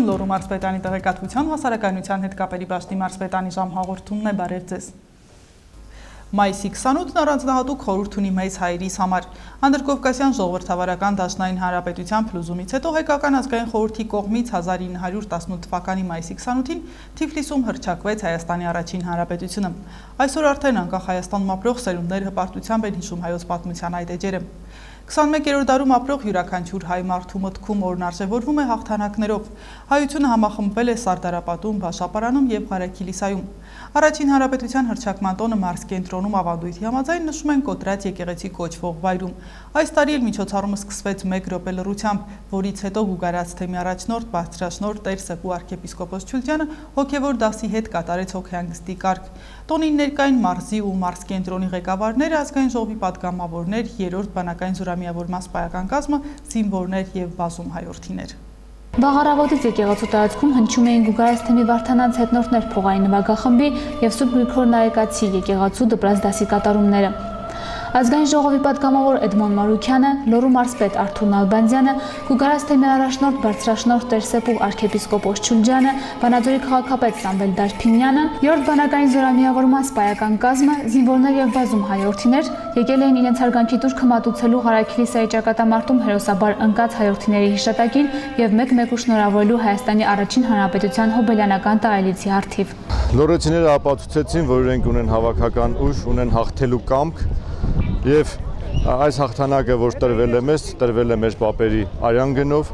Եթերում Լոռու մարզպետանի տեղեկատվության հասարակայնության հետ կապերի բաժնի մարզպետանի ժամ հաղորդումն է բարև ձեզ։ Մայիսի 28-ն առանձնահատուկ խորհուրդ ունի մեծ հայերիս համար։ Անդրկովկասյան ժողովրդավարական դաշնային հանրապետության փլուզումից հետո հայկական ազգային խորհրդի կողմից 1918 թվականի մայիսի 28-ին Թիֆլիսում հրճակվեց Հայաստանի առաջին հանրապետությունը։ Այսօր արդեն անկախ Հայաստանում ապրող սերունդներ հպարտությամբ են հիշում հայոց պատմության այդ էջերը։ 21-րդ դարում ապրող յուրաքանչյուր հայ մարդու մտքում օրն արժևորվում է հաղթանակներով։ Հայությունը համախմբվել է Սարդարապատում, Բաշապարանում եւ Ղարաքիլիսայում։ Առաջին հանրապետության հրճակման տոնը Մարս կենտրոնում ավանդույթի համաձայն նշում են Կոտրած եկեղեցի կոչվող վայրում։ Այս տարի էլ միջոցառումը սկսվեց 1 րոպե լռությամբ, որից հետո Գուգարաց թեմի առաջնորդ Բարձրաշնորհ Տեր Սեպու arczepiskopos Չուլջյանը հոգևոր դասի հետ կատարեց հոգեանգստի կարգ։ Տոնին ներկային մարզի ու մարզ կենտրոնի ղեկավարներ, ազգային ժողովի պատգամավորներ, երրորդ բանակային զորամիավորման սպայական կազմը, զինվորներ եւ բազում հայորդիներ։ Բաղարավոտից եկեղեցու տարածքում հնչում էին Գուգարես թեմի Վարդանանց հետնորդներ փողային նվագախմբի եւ Սուրբ Գրիգոր Նարեկացի եկեղեցու դպրաց դասի կատարումները։ Ազգային ժողովի պատգամավոր Էդմոն Մարուկյանը, Լոռու մարզպետ Արթուր Նալբանդյանը, Գուգարաց թեմի առաջնորդ Բարձրաշնորհ Տերսեպու arczepiskopos Չուլջյանը, Վանաձորի քաղաքապետ Սամվել Դարփինյանը, Յորդ բանակային զորամիավորման սպայական կազմը, զինվորներ եւ բազում հայորդիներ եկել էին իրենց հարգանքի տուրքը մատուցելու Ղարաքիլիսայի ճակատամարտում հերոսաբար ընկած հայորդիների հիշատակին եւ մեկ-մեկ ու շնորհավորելու Հայաստանի առաջին հանրապետության հոբելյանական տարելիցի արդիվ։ Լոռոցիները ապացուցեցին, որ իրենք ունեն հավաքական ուժ, ունեն հաղթելու կամք եւ այս հաղթանակը որ տրվել է մեզ, տրվել է մեր պապերի արյան գնով,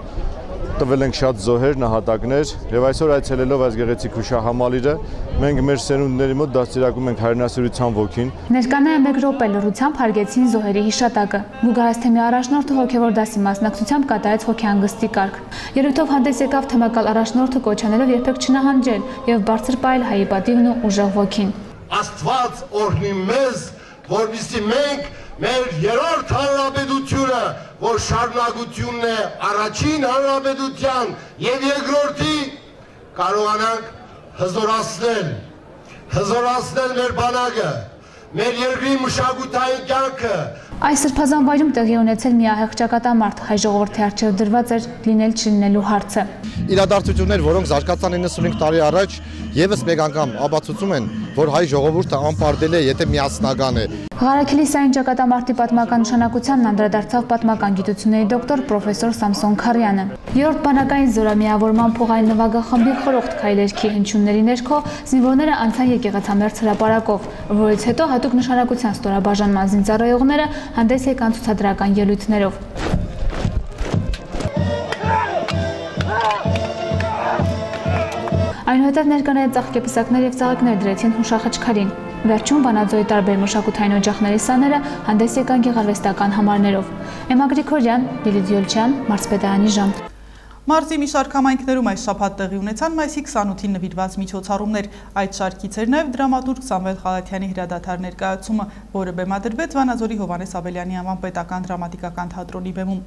տվել ենք շատ զոհեր, նահատակներ եւ այսօր այցելելով այս գեղեցիկ հուշահամալիրը մենք մեր սերունդների մոտ դաստիարակում ենք հայրենասիրության ոգին։ Ներկանայը 1 րոպե լրությամբ հարգեցին զոհերի հիշատակը։ Գուգարաց թեմի առաջնորդը հոգևոր դասի մասնակցությամբ կատարեց հոգեանգստի կարգ։ Երութով հանդես եկավ թեմակալ առաջնորդը կոչանելով երբեք չնահանջել եւ բարձր պայել հայի պատիվն ու ուժեղ ոգին։ Աստված օրհնի մեզ որովհետեւ մենք մեր երրորդ հանրապետությունը, որ շարունակությունն է առաջին հանրապետության եւ երկրորդի կարողանանք հզորացնել հզորացնել մեր բանակը, մեր երկրի մշակութային կյանքը, Այս սրբազան վայրում տեղի ունեցել միահեղ ճակատամարտ հայ ժողովրդի արչև դրված էր լինել չլինելու հարցը։ Իրադարձություններ, որոնք զարգացան 95 տարի առաջ, եւս մեկ անգամ ապացուցում են, որ հայ ժողովուրդը անպարտել է, եթե միասնական է։ Ղարաքիլիսային ճակատամարտի պատմական նշանակությանն անդրադարձավ պատմական գիտությունների դոկտոր պրոֆեսոր Սամսոն Խարյանը։ Երրորդ բանակային զորամիավորման փողային նվագախմբի խորհուրդ քայլերքի հնչյունների ներքո զինվորները անցան եկեղեցամերձ հրապարակով, որից հետո հատուկ նշանակության ստորաբաժանման զինծառայողները հանդես եկան ցուցադրական ելույթներով։ Այնուհետև ներկանայած ծաղկեպսակներ եւ ծաղիկներ դրեցին հուշախճքարին։ Վերջում Վանաձորի տարբեր մշակութային օջախների սաները հանդես եկան գեղարվեստական համարներով։ Էմա Գրիգորյան, Լիլիթ Յոլչյան, Մարսպետարանի ժամ։ Մարզի մի շարք համայնքներում այս շաբաթ տեղի ունեցան մայիսի 28-ին նվիրված միջոցառումներ։ Այդ շարքից էր նաև դրամատուրգ Սամվել Խալաթյանի հրադադար ներկայացումը, որը բեմադրվեց Վանաձորի Հովանես Աբելյանի անվան պետական դրամատիկական թատրոնի բեմում։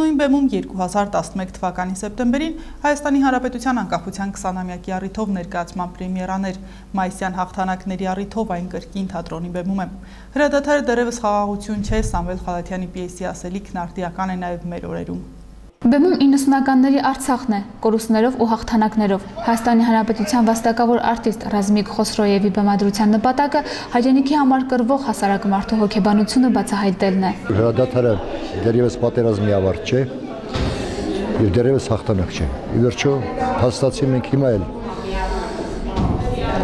Նույն բեմում 2011 թվականի սեպտեմբերին Հայաստանի Հանրապետության անկախության 20-ամյակի առիթով ներկայացման պրեմիերաներ Մայիսյան հաղթանակների առիթով այն կրկին թատրոնի բեմում է։ Հրադադարը դեռևս խաղաղություն չէ, Սամվել Խալաթյանի պիեսի ասելիքն արտիական է նաև մեր օրերում։ Բեմում 90-ականների Արցախն է, կորուստներով ու հաղթանակներով։ Հայաստանի Հանրապետության վաստակավոր արտիստ Ռազմիկ Խոսրոյևի բեմադրության նպատակը հայրենիքի համար կռվող հասարակ մարդու հոգեբանությունը բացահայտելն է։ Հրադադարը դեռևս պատերազմի ավարտ չէ եւ դեռևս հաղթանակ չէ։ Ի վերջո հաստատեցի մենք հիմա էլ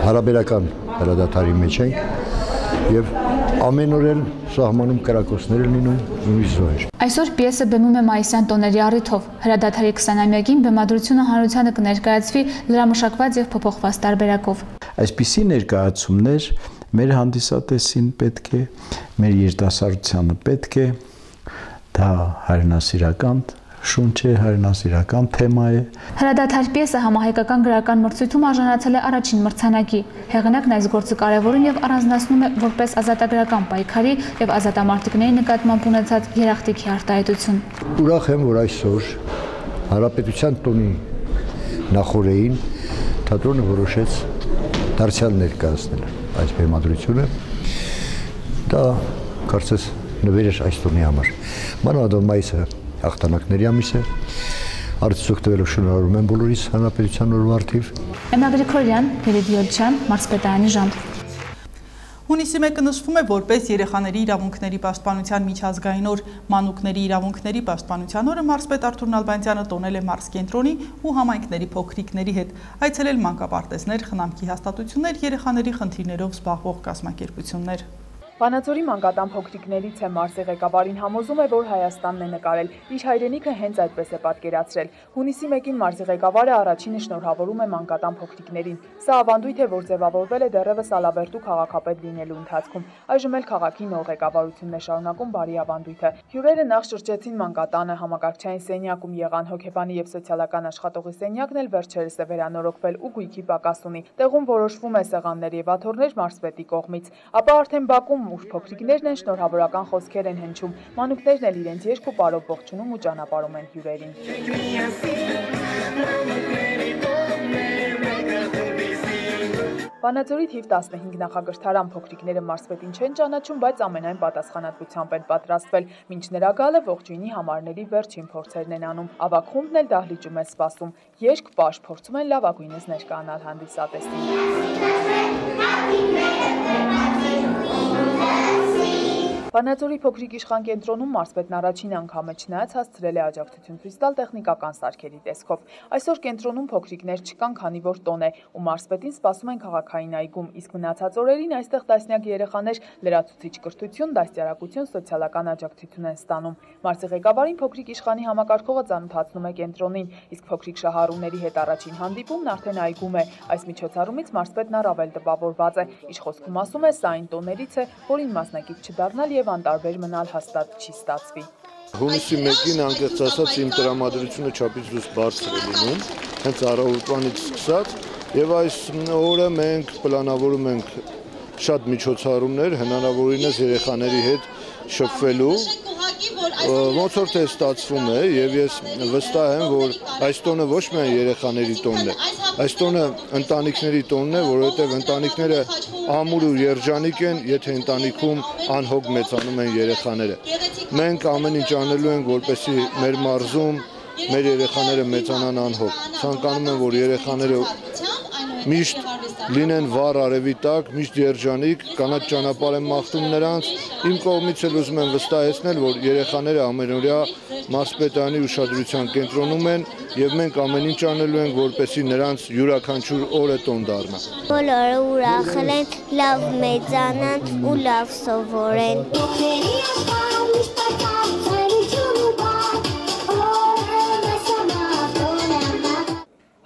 հարաբերական հրադադարի մեջ ենք եւ ամեն օր էլ սահմանում կրակոցներ են լինում նույնիսկ զոհեր։ Այսօր պիեսը բեմում է մայիսյան տոների առիթով։ Հրադադարի 20-ամյակին բեմադրությունը հանրությանը կներկայացվի լրամշակված եւ փոփոխված տարբերակով։ Այսպիսի ներկայացումներ մեր հանդիսատեսին պետք է, մեր երիտասարդությանը պետք է դա հայրենասիրական շունչ է, հայրենասիրական թեմա է։ Հրադադար պիեսը համահայկական գրական մրցույթում արժանացել է առաջին մրցանակի։ Հեղինակն այս գործը կարևորում եւ առանձնացնում է որպես ազատագրական պայքարի եւ ազատամարտիկների նկատմամբ ունեցած երախտիկի արտահայտություն։ Ուրախ եմ, որ այսօր Հանրապետության տոնի նախորդին թատրոնը որոշեց դարձյալ ներկայացնել այս բեմադրությունը։ Դա կարծես նվեր էր այս տոնի համար։ Մանավանդ մայիսը հաղթանակների ամիս է, արդյունք տվելով շնորհավորում եմ բոլորիս հանրապետության օրվա արդիվ։ Էմա Գրիգորյան, Երեդիոչյան, Մարսպետարանի ժամ։ Հունիսի 1-ը նշվում է որպես երեխաների իրավունքների պաշտպանության միջազգային օր, մանուկների իրավունքների պաշտպանության օրը մարզպետ Արթուր Նալբանդյանը տոնել է մարզ կենտրոնի ու համայնքների փոքրիկների հետ, այցելել մանկապարտեզներ, խնամքի հաստատություններ, երեխաների խնդիրներով զբաղվող կազմակերպություններ։ Վանաձորի մանկատան փոքրիկներից է Մարսի ղեկավարին համոզում է, որ Հայաստանն է նկարել։ Իր հայրենիքը հենց այդպես է պատկերացրել։ Հունիսի 1-ին Մարսի ղեկավարը առաջինը շնորհավորում է մանկատան փոքրիկներին։ Սա ավանդույթ է, որ ձևավորվել է դեռևս Ալավերտու քաղաքապետ լինելու ընթացքում։ Այժմ էլ քաղաքի նոր ղեկավարությունն է շարունակում բարի ավանդույթը։ Հյուրերը նախ շրջեցին մանկատանը, համակարգչային սենյակում եղան հոգեբանի եւ սոցիալական աշխատողի սենյակն էլ վերջերս է վերանորոգվել ու գույքի պակաս ունի։ Տեղում որոշվում է սեղաններ եւ աթոռներ մարսպետի կողմից։ Ապա արդեն Բաքում ուր փոքրիկներն են շնորհավորական խոսքեր են հնչում, մանուկներն էլ իրենց երկու պարով ողջունում ու ճանապարհում են հյուրերին։ Վանաձորի թիվ 15 նախագրթարան փոքրիկները մարսպետին չեն ճանաչում, բայց ամենայն պատասխանատվությամբ են պատրաստվել։ Մինչ նրա գալը ողջույնի համարների վերջին փորձերն են անում։ Ավակ խումբն էլ դահլիճում է սպասում։ Երկ պաշ փորձում են լավագույնս ներկայանալ հանդիսատեսին։ Վանաձորի փոքրիկ իշխան կենտրոնում մարսպետն առաջին անգամ է չնայած հասցրել է աջակցություն ցույց տալ տեխնիկական սարքերի տեսքով։ Այսօր կենտրոնում փոքրիկներ չկան, քանի որ տոն է, ու մարսպետին սպասում են քաղաքային այգում, իսկ մնացած օրերին այստեղ տասնյակ երեխաներ լրացուցիչ կրթություն, դաստիարակություն, սոցիալական աջակցություն են ստանում։ Մարսի ղեկավարին փոքրիկ իշխանի համակարգողը ծանոթացնում է կենտրոնին, իսկ փոքրիկ շահառուների հետ առաջին հանդիպումն արդեն այգում է։ Այս միջոցառումից մարսպետն առավել տպավորված է։ Իշ խոսքում ասում է, սա այն տոներից է, որին մասնակից չդառնալ եւ անտարբեր մնալ հաստատ չի ստացվի։ Հունիսի 1-ին անկեղծ ասած իմ տրամադրությունը չափից դուրս բարձր է լինում, հենց առավոտվանից սկսած, եւ այս օրը մենք պլանավորում ենք շատ միջոցառումներ հնարավորինս երեխաների հետ շփվելու ոնց որ թե ստացվում է եւ ես վստահ եմ որ այս տոնը ոչ միայն երեխաների տոնն է այս տոնը ընտանիքների տոնն է որովհետեւ ընտանիքները ամուր ու երջանիկ են եթե ընտանիքում անհոգ մեծանում են երեխաները մենք ամեն ինչ անելու ենք որպեսի մեր մարզում մեր երեխաները մեծանան անհոգ ցանկանում եմ որ երեխաները միշտ լինեն վառ արևի տակ, միշտ երջանիկ, կանաչ ճանապարհ են մաղթում նրանց։ Իմ կողմից էլ ուզում եմ վստահեցնել, որ երեխաները ամենօրյա մարսպետանի ուշադրության կենտրոնում են եւ մենք ամեն ինչ անելու ենք, որպեսզի նրանց յուրաքանչյուր օրը տոն դառնա։ Բոլորը ուրախել են, լավ մեծանան ու լավ սովորեն։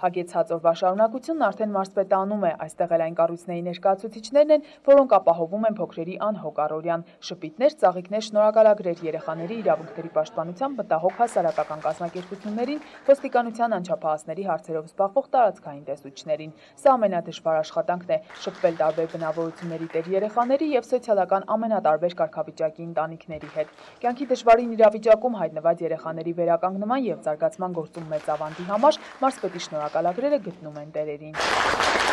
Հագեցած օրվա շարունակությունն արդեն մարսպետանում է, այստեղ էլ այն կառույցների ներկայացուցիչներն են, որոնք ապահովում են փոքրերի անհոգ առօրյան։ Շպիտներ, ծաղիկներ, շնորհակալագրեր երեխաների իրավունքների պաշտպանության մտահոգ հասարակական կազմակերպություններին, ոստիկանության անչափահասների հարցերով զբաղվող տարածքային տեսուչներին։ Սա ամենադժվար աշխատանքն է՝ շփվել տարբեր բնավորությունների տեր երեխաների եւ սոցիալական ամենատարբեր կարգավիճակի ընտանիքների հետ։ Կյանքի դժվարին իրավիճակում հայտնված երեխաների վերականգնման եւ զարգացման գործում մեծ ավանդի համար մարսպետի շնորհ հակալագրերը գտնում են տերերին։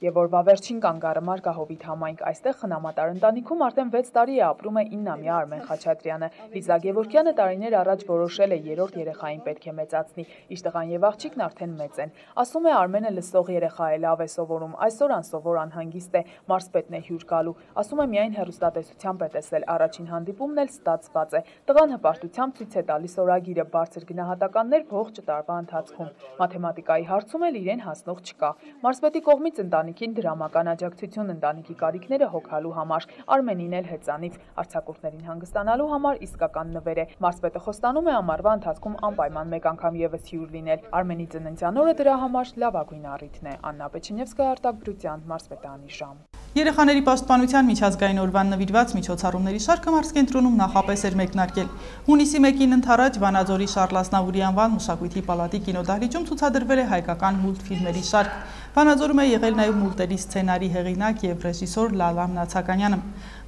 Եվ որվա վերջին կանգառը Մարգահովիտ համայնք այստեղ խնամատար ընտանիքում արդեն 6 տարի է ապրում է 9-ամյա Արմեն Խաչատրյանը։ Լիզա Գևորգյանը տարիներ առաջ որոշել է երրորդ երեխային պետք է մեծացնի։ Իշ տղան եւ աղջիկն արդեն մեծ են։ Ասում է Արմենը լսող երեխա է, լավ է սովորում։ Այսօր անսովոր անհանգիստ է, մարսպետն է հյուր գալու։ Ասում է միայն հերոստատեսությամբ է տեսել առաջին հանդիպումն էլ ստացված է։ Տղան հպարտությամբ ցույց է տալիս օրագիրը բարձր գնահատականներ ողջ տարվա ընթացքում։ Մաթեմատիկայի հարցում էլ իրեն հասնող չկա։ Մարսպետի կողմից ընտանիք ընտանիքին դրամական աջակցություն ընտանիքի կարիքները հոգալու համար։ Արմենին էլ հեծանիվ արցակուրտներին հանգստանալու համար իսկական նվեր է։ Մարսպետը խոստանում է ամառվա ընթացքում անպայման մեկ անգամ եւս հյուր լինել։ Արմենի ծննդյան օրը դրա համար լավագույն առիթն է։ Աննա Պեչենևսկա, Արտակ Բրուցյան, Մարսպետանի ժամ։ Երեխաների պաշտպանության միջազգային օրվան նվիրված միջոցառումների շարքը մարզկենտրոնում նախապես էր մեկնարկել։ Հունիսի 1-ին ընթരാճ Վանաձորի Շարլ Ասնավուրի անվան մշակույթի պալատի կինոդահլիճում ցուցադրվել է հայկական մուլտֆիլմերի շարք։ Վանաձորում է եղել նաև մուլտերի սցենարի հեղինակ եւ ռեժիսոր Լալամ Նացականյանը։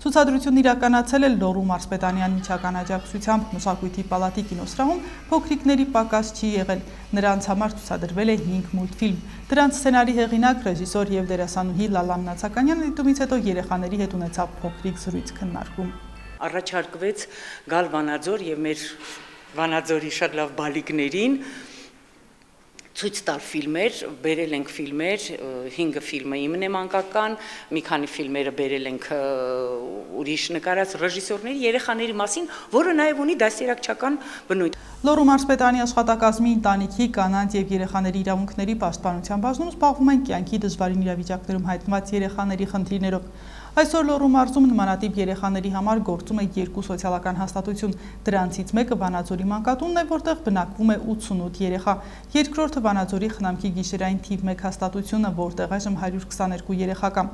Ցուցադրությունն իրականացել է Լոռու Մարսպետանյան միջական աջակցությամբ մշակույթի պալատի կինոսրահում փոքրիկների պակաս չի եղել։ Նրանց համար ցուցադրվել է 5 մուլտֆիլմ։ Դրանց սցենարի հեղինակ, ռեժիսոր եւ դերասանուհի Լալամ Նացականյանը դիտումից հետո երեխաների հետ ունեցավ փոքրիկ զրույց քննարկում։ Առաջարկվեց գալ Վանաձոր եւ մեր Վանաձորի շատ լավ բալիկներին ցույց տալ ֆիլմեր, բերել ենք ֆիլմեր, 5 ֆիլմը իմն է մանկական, մի քանի ֆիլմերը բերել ենք ուրիշ նկարած ռեժիսորների երեխաների մասին, որը նաև ունի դասերակցական բնույթ։ Լոռու մարզպետանի աշխատակազմի ընտանիքի կանանց եւ երեխաների իրավունքների պաշտպանության բաժնում զբաղվում են կյանքի դժվարին իրավիճակներում հայտնված երեխաների խնդիրներով։ Այսօր Լոռու մարզում նմանատիպ երեխաների համար գործում է երկու սոցիալական հաստատություն։ Դրանցից մեկը Վանաձորի մանկատունն է, որտեղ բնակվում է 88 երեխա։ Երկրորդը Վանաձորի խնամքի գիշերային թիվ 1 հաստատությունը, որտեղ այժմ 122 երեխա կա։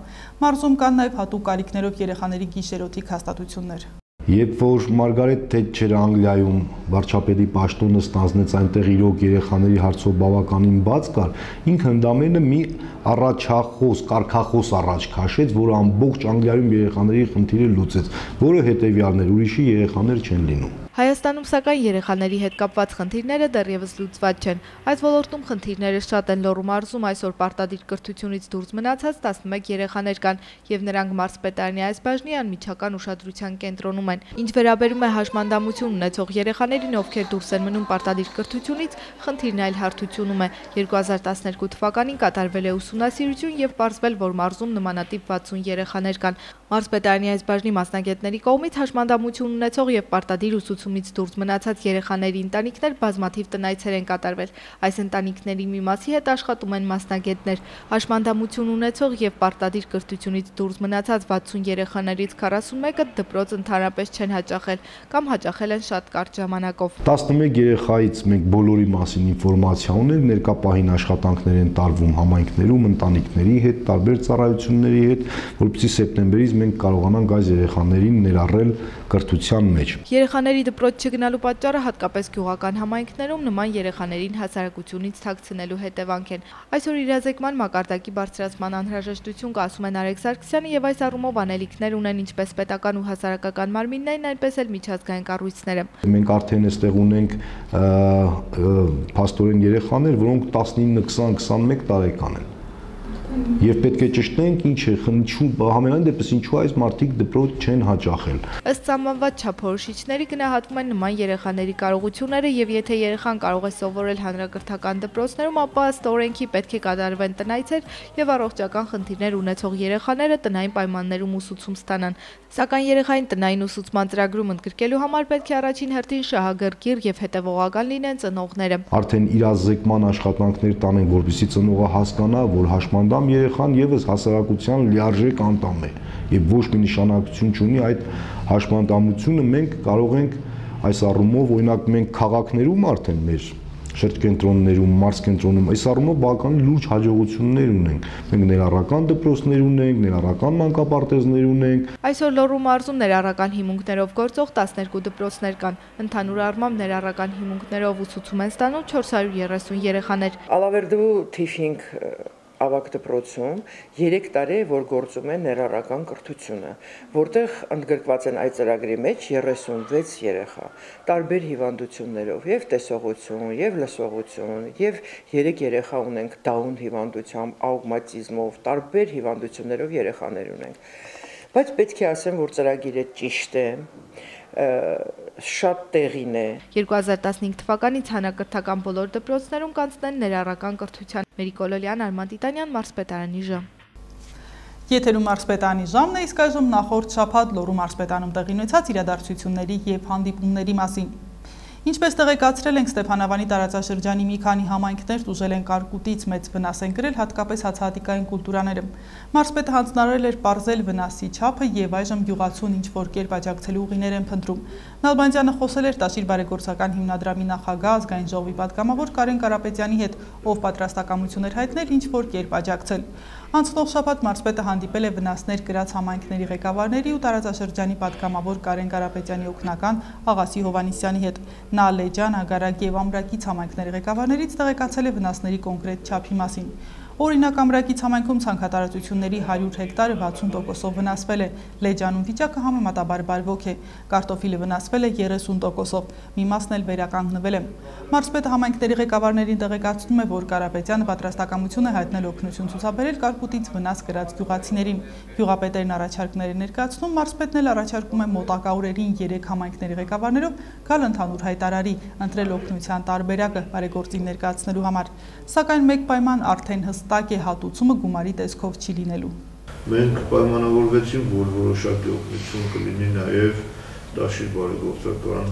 Մարզում կան նաև հատուկ կարիքներով երեխաների գիշերօթիկ հաստատություններ։ Երբ որ Մարգարետ Թետչերը Անգլիայում վարչապետի պաշտոնը ստանձնեց այնտեղ իրոք երեխաների հարցով բավականին բաց կար, ինքը ընդամենը մի առաջախոս, կարկախոս առաջ քաշեց, որը ամբողջ Անգլիայում երեխաների խնդիրը լուծեց, որը հետեւյալն էր, ուրիշի երեխաներ չեն լինում։ Հայաստանում սակայն երեխաների հետ կապված խնդիրները դեռևս լուծված չեն։ Այս ոլորտում խնդիրները շատ են Լոռու մարզում այսօր պարտադիր կրթությունից դուրս մնացած 11 երեխաներ կան եւ նրանք մարզպետարանի այս բաժնի անմիջական ուշադրության կենտրոնում են։ Ինչ վերաբերում է հաշմանդամություն ունեցող երեխաներին, ովքեր դուրս են մնում պարտադիր կրթությունից, խնդիրն այլ հարթությունում է։ 2012 թվականին կատարվել է ուսումնասիրություն եւ ողջվել, որ մարզում նմանատիպ 60 երեխաներ կան։ Մարզպետարանի այս բաժնի մասնագետների կողմից հաշմանդամություն ունեցող եւ պարտադիր ուսուցում ուսումից դուրս մնացած երեխաների ընտանիքներ բազմաթիվ տնայցեր են կատարվել։ Այս ընտանիքների մի մասի հետ աշխատում են մասնագետներ։ Հաշմանդամություն ունեցող եւ պարտադիր կրթությունից դուրս մնացած 60 երեխաներից 41-ը դպրոց ընդհանրապես չեն հաճախել կամ հաճախել են շատ կարճ ժամանակով։ 11 երեխայից մենք բոլորի մասին ինֆորմացիա ունենք, ներկա պահին աշխատանքներ են տարվում համայնքներում, ընտանիքների հետ, տարբեր ծառայությունների հետ, որովհետեւ սեպտեմբերից մենք կարողանանք այս երեխաներին ներառել կրթության մեջ։ Երեխաների դպրոց չգնալու պատճառը հատկապես գյուղական համայնքներում նման երեխաներին հասարակությունից թաքցնելու հետևանք են։ Այսօր իրազեկման մակարդակի բարձրացման անհրաժեշտություն կա, ասում են Արեգ Սարգսյանը եւ այս առումով անելիքներ ունեն ինչպես պետական ու հասարակական մարմիններն, այնպես էլ միջազգային կառույցները։ Մենք արդեն այստեղ ունենք փաստորեն երեխաներ, որոնք 19, 20, 21 տարեկան են Եվ պետք է ճշտենք ինչ է, ինչու համենայն դեպս ինչու այս մարդիկ դպրոց չեն հաճախել։ Ըստ սահմանված չափորոշիչների գնահատվում են նման երեխաների կարողությունները եւ եթե երեխան կարող է սովորել հանրակրթական դպրոցներում, ապա ըստ օրենքի պետք է կատարվեն տնայցեր եւ առողջական խնդիրներ ունեցող երեխաները տնային պայմաններում ուսուցում ստանան։ Սակայն երեխային տնային ուսուցման ծրագրում ընդգրկելու համար պետք է առաջին հերթին շահագրգիռ եւ հետեւողական լինեն ծնողները։ Արդեն իրազեկման աշխատանքներ տանենք, որպեսզի ծնողը հասկանա, որ հաշմանդամ երեխան եւս հասարակության լիարժեք անդամ է եւ ոչ մի նշանակություն չունի այդ հաշմանդամությունը մենք կարող ենք այս առումով օրինակ մենք քաղաքներում արդեն մեր շրջկենտրոններում, մարզկենտրոնում այս առումով բավական լուրջ հաջողություններ ունենք։ Մենք ներառական դպրոցներ ունենք, ներառական մանկապարտեզներ ունենք։ Այսօր Լոռու մարզում ներառական հիմունքներով գործող 12 դպրոցներ կան։ Ընդհանուր առմամբ ներառական հիմունքներով ուսուցում են ստանում 430 երեխաներ։ Ալավերդու թիֆինգ ավակ դպրոցում 3 տարի է որ գործում է ներառական կրթությունը, որտեղ ընդգրկված են այդ ծրագրի մեջ 36 երեխա, տարբեր հիվանդություններով, եւ տեսողություն, եւ լսողություն, եւ 3 երեխա ունենք դաուն հիվանդությամբ, աուգմատիզմով, տարբեր հիվանդություններով երեխաներ ունենք։ Բայց պետք է ասեմ, որ ծրագիրը ճիշտ է, շատ տեղին է։ 2015 թվականից հանրակրթական բոլոր դպրոցներում կանցնեն ներառական կրթության։ Մերիկոլոլյան Արման Տիտանյան մարզպետարանի ժամ։ Եթերում մարզպետանի ժամն է, իսկ այժմ նախորդ շաբաթ Լոռու մարզպետանում տեղի ունեցած իրադարձությունների եւ հանդիպումների մասին։ Ինչպես տեղեկացրել ենք Ստեփանավանի տարածաշրջանի մի քանի համայնքներ տուժել են կարկուտից մեծ վնաս են գրել հատկապես հացահատիկային կուլտուրաները։ Մարսպետը հանձնարարել էր ողրել վնասի չափը եւ այժմ գյուղացուն ինչ որ կերպ աջակցելու ուղիներ են փնտրում։ Նալբանդյանը խոսել էր Տաշիր բարեգործական հիմնադրամի նախագահ ազգային ժողովի պատգամավոր Կարեն Կարապետյանի հետ, ով պատրաստակամություն էր հայտնել ինչ որ կերպ աջակցել։ Անցնող շաբաթ մարզպետը հանդիպել է վնասներ գրած համայնքների ղեկավարների ու տարածաշրջանի պատգամավոր Կարեն Կարապետյանի օգնական Աղասի Հովանիսյանի հետ։ Նա Լեջան, Ագարակ եւ Ամրակից համայնքների ղեկավարներից տեղեկացել է վնասների կոնկրետ չափի մասին։ Օրինակ ամրակից համայնքում ցանքատարածությունների 100 հեկտարը 60%-ով վնասվել է։ Լեջանում վիճակը համեմատաբար բարվոք է։ Կարտոֆիլը վնասվել է 30%-ով, մի մասն էլ վերականգնվել է։ Մարզպետը համայնքների ղեկավարներին տեղեկացնում է, որ Կարապետյանը պատրաստակամություն է հայտնել օգնություն ցուցաբերել կարկուտից վնաս կրած գյուղացիներին։ Գյուղապետերն առաջարկներ ներկայացնում, մարզպետն էլ առաջարկում է մոտակա օրերին 3 համայնքների ղեկավարներով գալ ընդհանուր հայտարարի, ընտրել օգնության տարբերակը բարեգործին ներկայացնելու համար։ Սակայն մեկ պայման արդեն հստակ է հատուցումը գումարի տեսքով չի լինելու։ Մենք պայմանավորվեցինք, որ որոշակի օգնություն կլինի նաև Դաշիր բարեգործական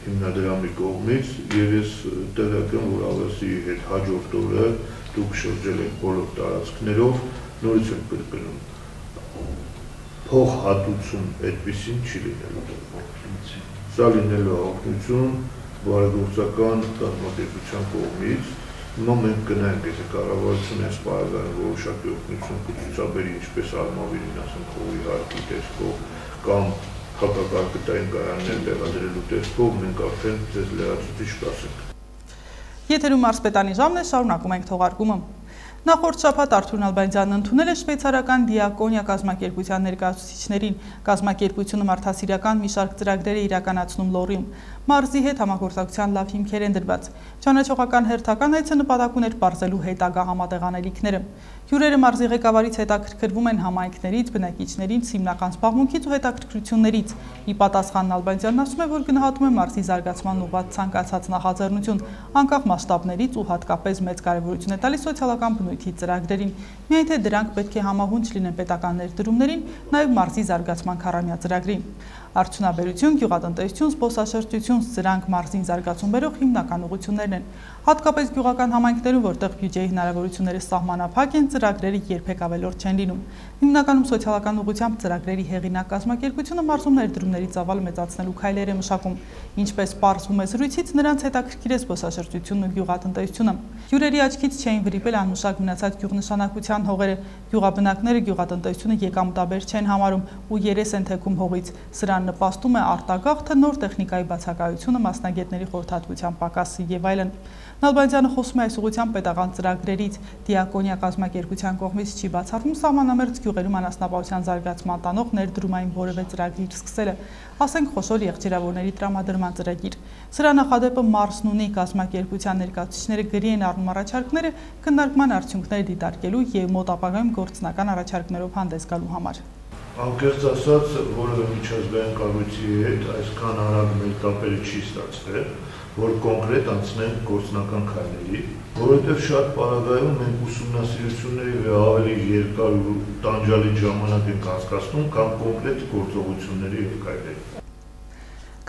հիմնադրամի կողմից եւ ես տեղյակ եմ, որ ավասի հետ հաջորդ օրը դուք շրջել եք բոլոր տարածքներով, նորից եք կրկնում փող հատուցում այդպեսին չի լինելու։ Սա լինելու օգնություն բարեգործական կազմակերպության կողմից հիմա մենք գնանք, եթե կառավարությունը այս պարագայում որոշակի օգնություն կցուցաբերի, ինչպես արմավիրին, ասենք, հողի հարկի տեսքով կամ հակակարգտային կայաններ տեղադրելու տեսքով, մենք արդեն ձեզ լրացուցիչ կասենք։ Եթերում Մարսպետանի ժամն է, շարունակում ենք թողարկումը։ Նախորդ շաբաթ Արթուր Նալբանդյանն ընդունել է շվեյցարական Դիակոնիա կազմակերպության ներկայացուցիչներին։ Կազմակերպությունը մարդասիրական մի շարք ծրագրեր է իրականացնում Լոռիում։ Մարզի հետ համագործակցության լավ հիմքեր են դրված։ Ճանաչողական հերթական այցը նպատակ ուներ բարձելու հետագա համատեղանելիքները։ Հյուրերը մարզի ղեկավարից հետաքրքրվում են համայնքներից, բնակիչներից, հիմնական զբաղմունքից ու հետաքրքրություններից։ Ի պատասխան Նալբանդյանն ասում է, որ գնահատում է մարզի զարգացման ուղղված ցանկացած նախաձեռնություն, անկախ մասշտաբներից ու հատկապես մեծ կարևորություն է տալիս սոցիալական բնույթի ծրագրերին։ Միայն թե դրանք պետք է համահունչ լինեն պետական ներդրումներին, նաև մարզի զարգացման քարամյա ծրագրին։ Արդյունաբերություն, գյուղատնտեսություն, զբոսաշրջություն, սրանք մարզին զարգացում բերող հիմնական ուղղություններն են։ Հատկապես գյուղական համայնքներում, որտեղ բյուջեի հնարավորությունները սահմանափակ են, ծրագրերը երբեք ավելորդ չեն լինում։ Հիմնականում սոցիալական ուղղությամբ ծրագրերի հեղինակ կազմակերպությունը մարզում ներդրումների ծավալը մեծացնելու քայլեր է մշակում։ Ինչպես պարզվում է զրույցից, նրանց հետաքրքիր է զբոսաշրջությունն ու գյուղատնտեսությունը։ Հյուրերի աչքից չէին վրիպել անմշակ մնացած գյուղնշանակության հողերը։ Գյուղաբնակները գյուղատնտեսությունը եկամտաբեր չեն համարում ու երես են թեքում հողից։ Սրան նպաստում է արտագաղթը, նոր տեխնիկայի բացակայությունը, մասնագետների խորհրդատվության պակասը եւ այլն։ Նալբանդյանը խոսում է այս ուղղությամբ պետական ծրագրերից Դիակոնիա կազմակերպության կողմից չի բացառվում սահմանամերձ գյուղերում անասնապահության զարգացման տանող ներդրումային որևէ ծրագրիր սկսելը, ասենք խոշոր եղջերավորների տրամադրման ծրագիր։ Սրա նախադեպը Մարսն ունի կազմակերպության ներկայացուցիչները գրի են առնում առաջարկները քննարկման արդյունքները դիտարկելու եւ մոտ ապագայում գործնական առաջարկներով հանդես գալու համար։ Անկեղծ ասած, որևէ միջազգային կառույցի հետ այսքան արագ մեր կապերը չի ստացվել որ կոնկրետ անցնենք գործնական քայլերի, որովհետև շատ պարագայում մենք ուսումնասիրությունների ավելի երկար ու տանջալի ժամանակ ենք անցկացնում, քան կոնկրետ գործողությունների եւ քայլերի։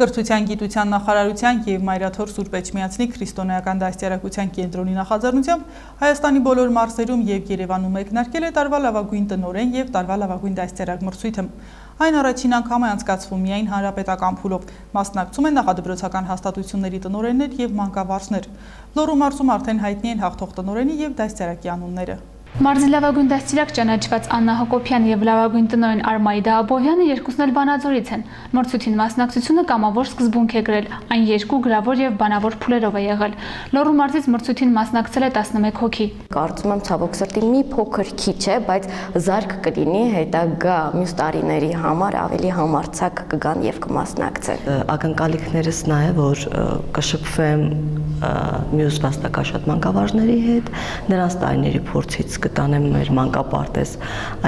Կրթության գիտության նախարարության եւ Մայրաթոր Սուրբ Էջմիածնի քրիստոնեական դաստիարակության կենտրոնի նախաձեռնությամբ Հայաստանի բոլոր մարզերում եւ Երևանում մեկնարկել է տարվա լավագույն տնորեն եւ տարվա լավագույն դաստիարակ մրցույթը։ Այն առաջին անգամ է անցկացվում միայն հանրապետական փուլով։ Մասնակցում են նախադպրոցական հաստատությունների տնօրեններ եւ մանկավարժներ։ Լոռու մարզում արդեն հայտնի են հաղթող տնօրենի եւ դաստիարակի անունները։ Մարզի լավագույն դաստիարակ ճանաչված Աննա Հակոբյան եւ լավագույն տնօրեն Արմայդա Աբովյանը երկուսն էլ Վանաձորից են։ Մրցույթին մասնակցությունը կամավոր սկզբունք է գրել։ Այն երկու գրավոր եւ բանավոր փուլերով է եղել։ Լոռու մարզից մրցույթին մասնակցել է 11 հոգի։ Կարծում եմ ցավոք սրտի մի փոքր քիչ է, բայց զարգ կլինի հետագա մյուս տարիների համար ավելի համարցակ կգան եւ կմասնակցեն։ Ակնկալիքներս նա է, որ կշփվեմ մյուս վաստակաշատ մանկավարժների հետ, նրանց տարիների փորձից կտանեմ մեր մանկապարտեզ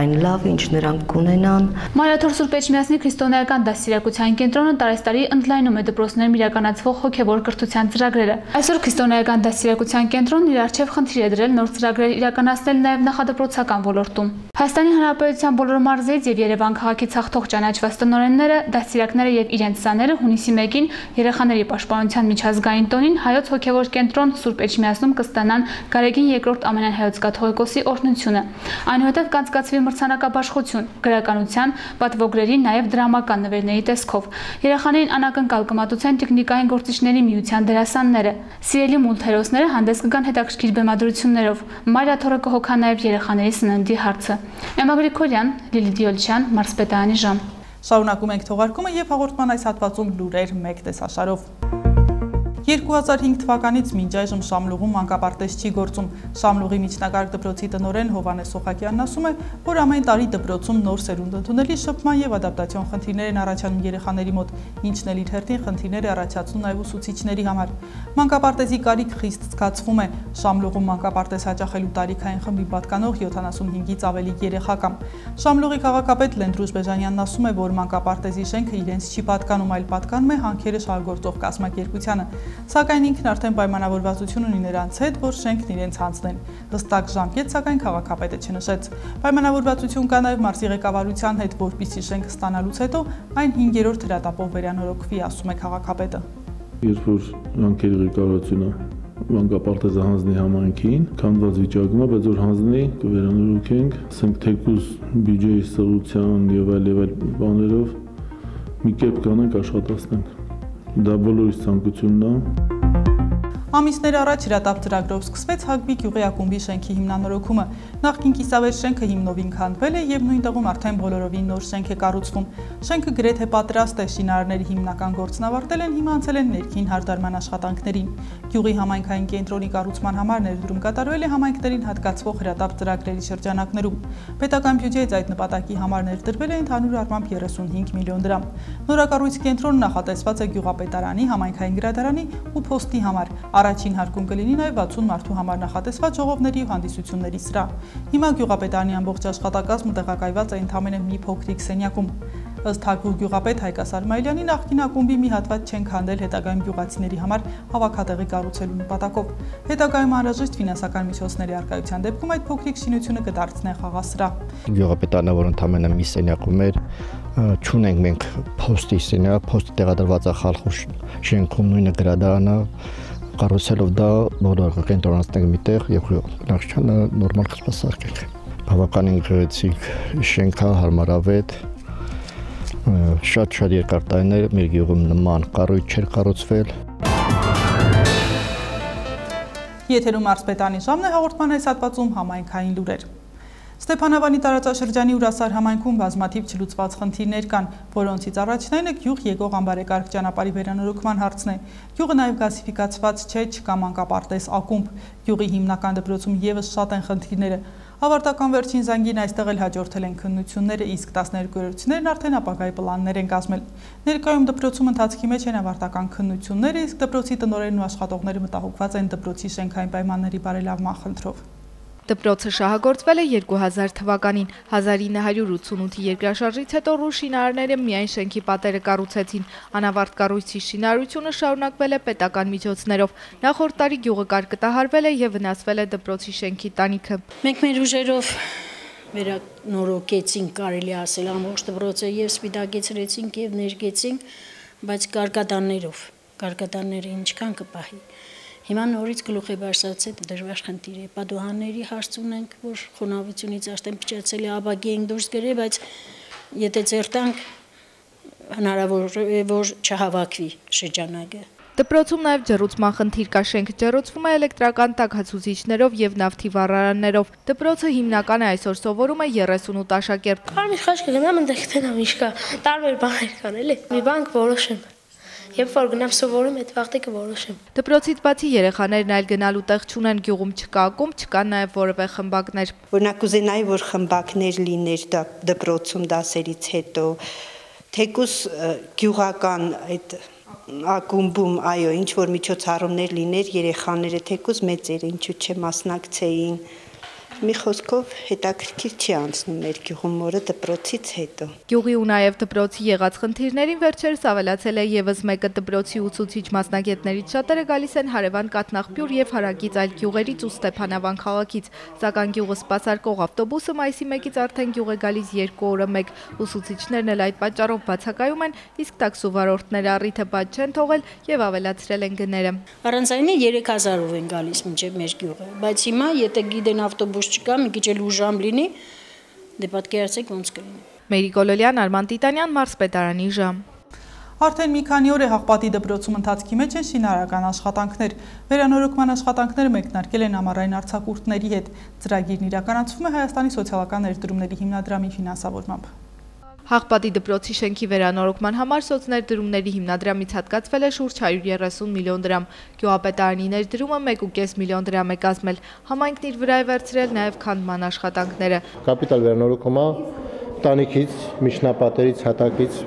այն լավ, ինչ նրանք կունենան։ Մարաթոր Սուրբ Էջմիածնի քրիստոնեական դաստիարակության կենտրոնը տարեստարի ընդլայնում է դպրոցներում իրականացվող հոգևոր կրթության ծրագրերը։ Այսօր քրիստոնեական դաստիարակության կենտրոնն իր արչև խնդիր է դրել նոր ծրագրեր իրականացնել նաև նախադպրոցական ոլորտում։ Հայաստանի Հանրապետության բոլոր մարզերից եւ Երևան քաղաքից հաղթող ճանաչված տնօրենները, դաստիարակները եւ իրենց սաները հունիսի 1-ին երեխաների պաշտպանության միջազգային տոնին հայոց հոգևոր կենտրոն Սուրբ Էջմիածնում կստանան Գարեգին II ամենայն հայոց կաթողիկոսի օրհնությունը։ Այնուհետև կանցկացվի մրցանակաբաշխություն գրականության, պատվոգրերի, նաև դրամական նվերների տեսքով։ Երեխաներին անակնկալ կմատուցեն տեխնիկային գործիչների միության դերասանները։ Սիրելի մուլտհերոսները հանդես կգան հետաքրքիր բեմադրություններով։ Մայրաթորը կհոգա նաև երեխաների սննդի հարցը։ Էմա Գրիգորյան, Լիլի Դիոլչյան, Մարսպետանի ժամ։ Շարունակում ենք թողարկումը եւ հաղորդման այս հատվածում լուրեր մեկ տեսաշարով։ 2005 թվականից մինչ այժմ Շամլուղում մանկապարտեզ չի գործում։ Շամլուղի միջնակարգ դպրոցի տնօրեն Հովանես Սոխակյանն ասում է, որ ամեն տարի դպրոցում նոր սերունդ ընդունելի շփման եւ ադապտացիոն խնդիրներ են առաջանում երեխաների մոտ, ինչն էլ իր հերթին խնդիրներ է առաջացնում նաեւ ուսուցիչների համար։ Մանկապարտեզի կարիք խիստ զգացվում է։ Շամլուղում մանկապարտեզ հաճախելու տարիքային խմբի պատկանող 75-ից ավելի երեխա կամ։ Շամլուղի քաղաքապետ Լենդրուժ Բեժանյանն ասում է, որ մանկապարտեզի շենքը իրենց չի պատկանում, այլ պատկանում է հանքերը շահգործող կազմակերպությանը։ Սակայն ինքն արդեն պայմանավորվածություն ունի նրանց հետ, որ շենքն իրենց հանձնեն։ Հստակ ժամկետ սակայն քաղաքապետը չնշեց։ Պայմանավորվածություն կա նաև մարզի ղեկավարության հետ, որպիսի շենք ստանալուց հետո այն 5-րդ հրատապով վերանորոգվի, ասում է քաղաքապետը։ Երբ որ հանքերի ղեկավարությունը մանկապարտեզը հանձնի համայնքին, քանդված վիճակում է, բայց որ հանձնի կվերանորոգենք, ասենք թեկուզ բյուջեի սղության եւ այլ եւ այլ բաներով մի կերպ կանենք աշխատացնենք Դա բոլորիս ցանկությունն է։ Ամիսներ առաջ հրատապ ծրագրով սկսվեց Հագբի գյուղի ակումբի շենքի հիմնանորոգումը։ Նախկին կիսավեր շենքը հիմնովին քանդվել է եւ նույն տեղում արդեն բոլորովին նոր շենք է կառուցվում։ Շենքը գրեթե պատրաստ է, շինարարների հիմնական գործն ավարտել են, հիմա անցել են ներքին հարդարման աշխատանքներին։ Գյուղի համայնքային կենտրոնի կառուցման համար ներդրում կատարվել է համայնքներին հատկացվող հրատապ ծրագրերի շրջանակներում։ Պետական բյուջեից այդ նպատակի համար ներդրվել է ընդհանուր առմամբ 35 միլիոն դրամ։ Նորակառույց կենտրոնը նախատեսված է գյուղապետարանի, համայնքային գրադարանի ու փոստի համար։ Առաջին հարկում կլինի նաև 60 մարդու համար նախատեսված ժողովների ու հանդիսությունների սրահ։ Հիմա գյուղապետարանի ամբողջ աշխատակազմը տեղակայված է ընդամենը մի փոքրիկ սենյակում։ Ըստ Հակուր գյուղապետ Հայկաս Արմայելյանի նախկին ակումբի մի հատված չեն քանդել հետագայում գյուղացիների համար հավաքատեղի կառուցելու նպատակով։ Հետագայում անհրաժեշտ ֆինանսական միջոցների արկայության դեպքում այդ փոքրիկ շինությունը կդարձնեն խաղասրահ։ Գյուղապետարանը որ ընդամենը մի սենյակում էր, ճունենք մենք փոստի սենյակ, փոստի տեղադրված է խալխուշ շենքում նույնը գրադարանը կառուցելով դա բոլոր կենտրոնացնենք միտեղ եւ նախշանը նորմալ կսպասարկենք։ Բավականին գեղեցիկ շենքա հարմարավետ շատ-շատ երկար տարիներ մեր գյուղում նման կառույց չէր կառուցվել։ Եթերում Արսպետանի ժամն է հաղորդման այս հատվածում համայնքային լուրեր։ Ստեփանավանի տարածաշրջանի Ուրասար համայնքում բազմաթիվ չլուծված խնդիրներ կան, որոնցից առաջին այնը գյուղ եկող անբարեկարգ ճանապարհի վերանորոգման հարցն է։ Գյուղը նաև գասիֆիկացված չէ, չկա մանկապարտեզ ակումբ։ Գյուղի հիմնական դպրոցում եւս շատ են խնդիրները։ Ավարտական վերջին զանգին այստեղ էլ հաջորդել են քննությունները, իսկ 12-րդիներն արդեն ապագայի պլաններ են կազմել։ Ներկայում դպրոցում ընթացքի մեջ են ավարտական քննությունները, իսկ դպրոցի տնօրենն ու աշխատողները մտահոգված են դպրոցի շենքային պայմանների բարելավման խնդրով։ Դպրոցը շահագործվել է 2000 թվականին։ 1988-ի երկրաշարժից հետո ռուս շինարարները միայն շենքի պատերը կառուցեցին։ Անավարտ կառույցի շինարարությունը շարունակվել է պետական միջոցներով։ Նախորդ տարի գյուղը կարկտահարվել է եւ վնասվել է դպրոցի շենքի տանիքը։ Մենք մեր ուժերով վերանորոգեցինք, կարելի ասել, ամբողջ դպրոցը եւ սպիտակեցրեցինք եւ ներգեցինք, բայց կարկադաններով։ Կարկադանները ինչքան կպահի։ Հիմա նորից գլուխ է բարձրացել դժվար խնդիր է։ Պատուհանների հարց ունենք, որ խոնավությունից արդեն փչացել է աբագի ենք դուրս գրել, բայց եթե ծերտանք հնարավոր է որ չհավաքվի շրջանակը։ Դպրոցում նաև ջեռուցման խնդիր կա, շենքը ջեռուցվում է էլեկտրական տաքացուցիչներով եւ նավթի վառարաններով։ Դպրոցը հիմնական է այսօր սովորում է 38 աշակերտ։ Կարմիր խաչ կգնամ, այնտեղ գտնամ ինչ կա, տարբեր բաներ կան, էլի։ Մի բան կորոշեմ։ Երբ որ գնամ սովորում, այդ վաղտը կորոշեմ։ Դպրոցից բացի երեխաներն այլ գնալու տեղ չունեն գյուղում չկա ակում, չկա նաև որևէ խմբակներ։ Օրինակ կուզենայի, որ խմբակներ լիներ դպրոցում դասերից հետո, թեկուս գյուղական այդ ակումբում, այո, ինչ որ միջոցառումներ լիներ, երեխաները թեկուզ մեծերը, ինչու՞ չէ մասնակցեին Մի խոսքով հետաքրքիր չի անցնում մեր գյուղում օրը դպրոցից հետո։ Գյուղի ու նաև դպրոցի եղած խնդիրներին վերջերս ավելացել է եւս մեկը դպրոցի ուսուցիչ մասնագետներից շատերը գալիս են հարևան Կատնախպյուր եւ հարակից այլ գյուղերից ու Ստեփանավան քաղաքից, սակայն գյուղը սպասարկող ավտոբուսը մայիսի 1-ից արդեն գյուղ է գալիս 2 օրը 1։ Ուսուցիչներն էլ այդ պատճառով բացակայում են, իսկ տաքսու վարորդները առիթը բաց չեն թողել եւ ավելացրել են գները։ Առանց այնի 3000-ով են գալիս մինչեւ մեր գյուղը, բայց հիմա եթե գիտեն ավտոբուս չկա, մի քիչ էլ ուժամ լինի, դե պատկերացեք ոնց կլինի։ Մերի Գոլոլյան, Արման Տիտանյան, Մարսպետարանի ժամ։ Արդեն մի քանի օր է հաղպատի դպրոցում ընթացքի մեջ են շինարարական աշխատանքներ։ Վերանորոգման աշխատանքները մեկնարկել են ամառային արձակուրդների հետ։ Ծրագիրն իրականացվում է Հայաստանի սոցիալական ներդրումների հիմնադրամի ֆինանսավորմամբ։ Հաղպատի դպրոցի շենքի վերանորոգման համար սոցներդրումների հիմնադրամից հատկացվել է շուրջ 130 միլիոն դրամ։ Գյուղապետարանի ներդրումը 1.5 միլիոն դրամ է կազմել։ Համայնքն իր վրա է վերցրել նաև քանդման աշխատանքները։ Կապիտալ վերանորոգումը տանիքից, միջնապատերից, հատակից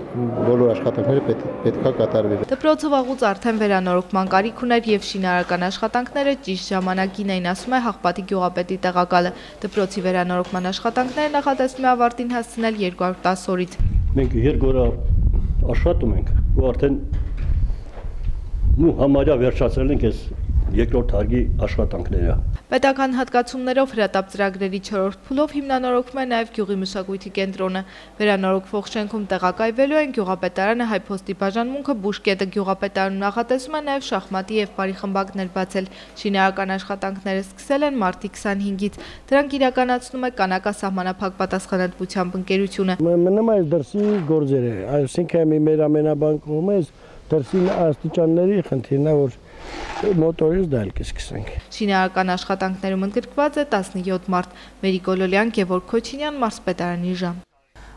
բոլոր աշխատանքները պետ, պետքա կատարվի։ Դպրոցը վաղուց արդեն վերանորոգման կարիք ուներ եւ շինարարական աշխատանքները ճիշտ ժամանակին էին, ասում է Հաղպատի գյուղապետի տեղակալը։ Դպրոցի վերանորոգման աշխատանքները նախատեսվում է ավարտին հասցնել 210 օրից։ Մենք երկու օր աշխատում ենք ու արդեն ու համարյա վերջացրել ենք այս երկրորդ հարգի աշխատանքները։ Պետական հատկացումներով հրատապ ծրագրերի 4-րդ փուլով հիմնանորոգվում է նաև գյուղի մշակույթի կենտրոնը։ Վերանորոգվող շենքում տեղակայվելու են գյուղապետարանը, հայփոստի բաժանմունքը, բուժկետը գյուղապետարանում նախատեսում է նաև շախմատի եւ բարի խմբակներ բացել։ Շինարական աշխատանքները սկսել են մարտի 25-ից։ Դրանք իրականացնում է Կանակա սահմանափակ պատասխանատվությամբ ընկերությունը։ Մնում է դրսի գործերը, այսինքն մեր ամենաբան կողմը դրսի աստիճանների խնդիրն է, որ մոտորից դա էլ կսկսենք։ Շինարական աշխատանքներում ընդգրկված է 17 մարդ։ Մերի Գոլոլյան, Գևորգ Քոչինյան, Մարսպետարանի ժամ։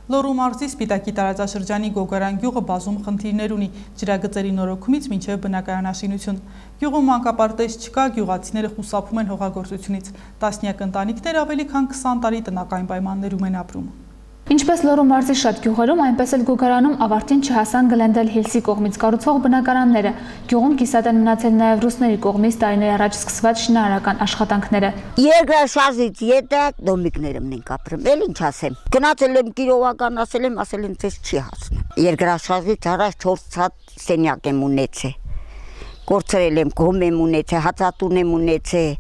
Լոռու մարզի Սպիտակի տարածաշրջանի Գոգարան գյուղը բազում խնդիրներ ունի՝ ջրագծերի նորոգումից մինչև բնակարանաշինություն։ Գյուղում մանկապարտեզ չկա, գյուղացիները խուսափում են հողագործությունից։ Տասնյակ ընտանիքներ ավելի քան 20 տարի տնական պայմաններում են ապրում։ Ինչպես Լոռու մարզի շատ գյուղերում, այնպես էլ Գոգարանում ավարտին չհասան Գլենդել Հիլսի կողմից կառուցվող բնակարանները։ Գյուղում կիսատ են մնացել նաև ռուսների կողմից տարիներ առաջ սկսված շինարարական աշխատանքները։ Երկրաշարժից յետը դոմիկները մնենք ապրում, էլ ինչ ասեմ։ Գնացել եմ Կիրովական, ասել եմ, ասել եմ, ցես չի հասնում։ Երկրաշարժից առաջ 4 ցած սենյակ եմ ունեցել։ Կորցրել եմ, գոմ եմ ունեցել, հացատուն եմ ունեցել։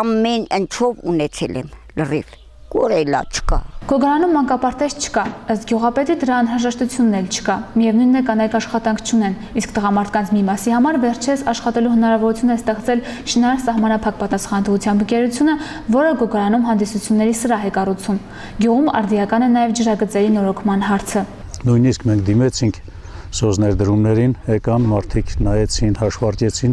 Ամեն ինչով ունեցել եմ լրիվ կորելա չկա։ Գոգարանում մանկապարտեզ չկա, ըստ գյուղապետի դրա անհրաժեշտությունն էլ չկա։ Միևնույնն է կանայք աշխատանք չունեն, իսկ տղամարդկանց մի մասի համար վերջերս աշխատելու հնարավորություն է ստեղծել շինարար սահմանափակ պատասխանատվությամբ ընկերությունը, որը Գոգարանում հանդիսությունների սրահ է կառուցում։ Գյուղում արդիական է նաև ջրագծերի նորոգման հարցը։ Նույնիսկ մենք դիմեցինք սոզներ դրումներին, եկան մարդիկ նայեցին, հաշվարկեցին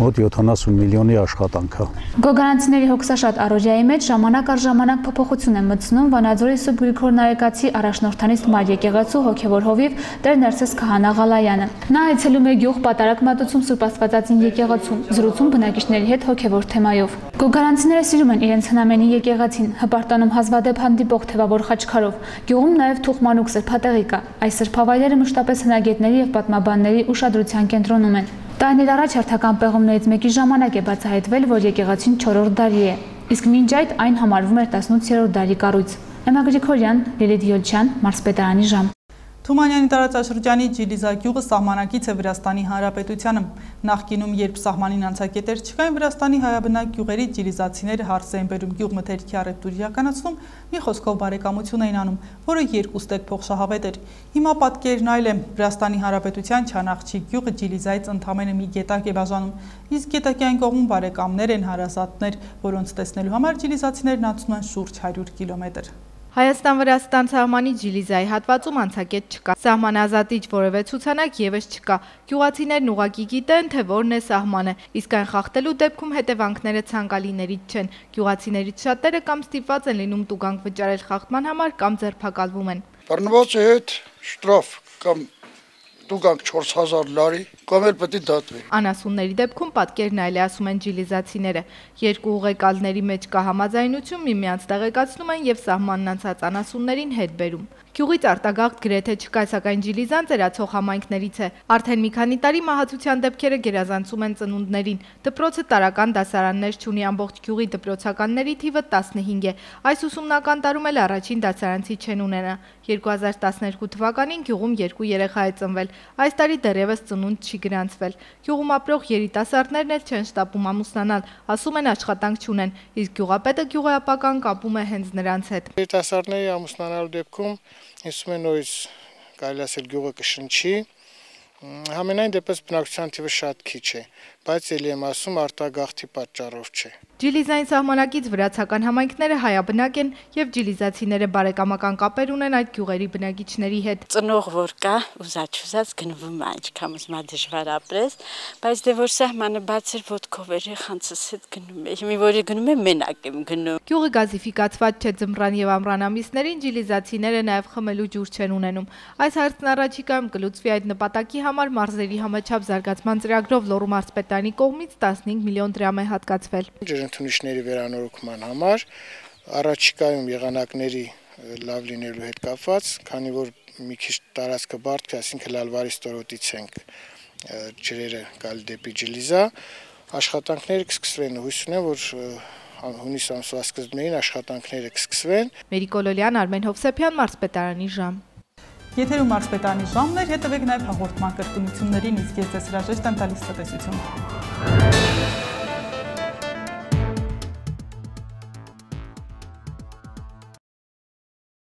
մոտ 70 միլիոնի աշխատանք է։ Գոգարանցիների հոգսաշատ առօրյայի մեջ ժամանակ առ ժամանակ փոփոխություն է մտցնում Վանաձորի Սուրբ Գրիգոր Նարեկացի առաջնորդանից Մար եկեղեցու հոգևոր հովիվ Տեր Ներսես Քահանա Ղալայանը։ Նա այցելում է գյուղ պատարակ մատուցում Սուրբ Աստվածածին եկեղեցում, զրուցում բնակիչների հետ հոգևոր թեմայով։ Գոգարանցիները սիրում են իրենց հնամենի եկեղեցին, հպարտանում հազվադեպ հանդիպող թևավոր խաչքարով։ Գյուղում նաև թուխմանուկ սրբատեղի կա։ Այս սրբավայրերը մշտապես հնագետների եւ պատմաբանների ուշադրության կենտրոնում են։ Տարիներ առաջ հերթական պեղումներից մեկի ժամանակ է բացահայտվել, որ եկեղեցին 4-րդ դարի է, իսկ մինչ այդ այն համարվում էր 18-րդ դարի կառույց։ Էմա Գրիգորյան, Լիլիթ Յոլչյան, Մարսպետարանի ժամ։ Թումանյանի տարածաշրջանի Ջիլիզագյուղը սահմանակից է Վրաստանի Հանրապետությանը։ Նախկինում, երբ սահմանին անցակետեր չկային, Վրաստանի հայաբնակ գյուղերի ջիլիզացիները հարց էին բերում գյուղ մթերքի առևտուր իրականացնում, մի խոսքով բարեկամություն էին անում, որը երկու ստեկ փոխշահավետ էր։ Հիմա պատկերն այլ է։ Վրաստանի Հանրապետության Չանախչի գյուղը Ջիլիզայից ընդամենը մի գետակ է բաժանում, իսկ գետակի այն կողմում բարեկամներ են հարազատներ, որոնց տեսնելու համար ջիլիզացիներն անցնում են շուրջ 100 կիլոմետր։ Հայաստան-Վրաստան սահմանի Ջիլիզայի հատվածում անցակետ չկա։ Սահմանազատիչ որևէ ցուցանակ եւս չկա։ Գյուղացիներն ուղակի գիտեն, թե որն է սահմանը, իսկ այն խախտելու դեպքում հետևանքները ցանկալիներից չեն։ Գյուղացիներից շատերը կամ ստիպված են լինում տուգանք վճարել խախտման համար կամ ձերբակալվում են։ Բռնվածի հետ շտրաֆ կամ տուգանք 4000 լարի կամ էլ պետք է դատվի։ Անասունների դեպքում պատկերն այլ է ասում են ջիլիզացիները։ Երկու ուղեկալների մեջ կա համաձայնություն, միմյանց տեղեկացնում են եւ սահմանն անցած անասուններին հետ բերում։ Գյուղից արտագաղթ գրեթե չկա, սակայն Ջիլիզան ծերացող համայնքներից է։ Արդեն մի քանի տարի մահացության դեպքերը գերազանցում են ծնունդներին։ Դպրոցը տարական դասարաններ չունի, ամբողջ գյուղի դպրոցականների թիվը 15 է։ Այս ուսումնական տարում էլ առաջին դասարանցի չեն ունենա։ 2012 թվականին գյուղում երկու երեխա է ծնվել։ Այս տարի դեռևս ծնունդ չի գրանցվել։ Գյուղում ապրող երիտասարդներն էլ չեն շտապում ամուսնանալ, ասում են աշխատանք չունեն, իսկ գյուղապետը գյուղապական կապում է հենց նրանց հետ։ Երիտասարդների ամուսնանալու դեպքում Իսում են նույնս կարելի ասել գյուղը կշնչի, Համենայն դեպս բնակչության թիվը շատ քիչ է, բայց ելի եմ ասում արտագաղթի պատճառով չէ։ Ջիլիզային սահմանակից վրացական համայնքները հայաբնակ են եւ ջիլիզացիները բարեկամական կապեր ունեն այդ գյուղերի բնակիչների հետ։ Ծնող որ կա, ուզաչուզած գնվում է, ինչքան ուզում է դժվար ապրես, բայց դե որ սահմանը բաց էր ոդկով երեխանցս հետ գնում է։ Հիմի որի գնում է մենակ եմ գնում։ Գյուղը գազիֆիկացված չէ ձմռան եւ ամռան ամիսներին ջիլիզացիները նաեւ խմելու ջուր չեն ունենում։ Այս հարցն առաջիկայում կլուծվի այդ նպատակի համար մարզերի համաչափ զարգացման ծրագրով Լոռու մարզպետանի կողմից 15 միլիոն դրամ է հատկացվել ջրընդունիչների վերանորոգման համար առաջիկայում եղանակների լավ լինելու հետ կապված, քանի որ մի քիչ տարածքը բարդ է, այսինքն լալվարի ստորոտից ենք ջրերը գալ դեպի ջլիզա, աշխատանքները կսկսվեն, հույս ունեմ, որ հունիս ամսվա սկզբներին աշխատանքները կսկսվեն։ Մերիկոլոլյան Արմեն Հովսեփյան մարզպետարանի ժամ։ Եթերում մարզպետարանի ժամն էր, հետևեք նաև հաղորդման կրկնություններին, իսկ ես ձեզ հրաժեշտ եմ տալիս ցտեսություն։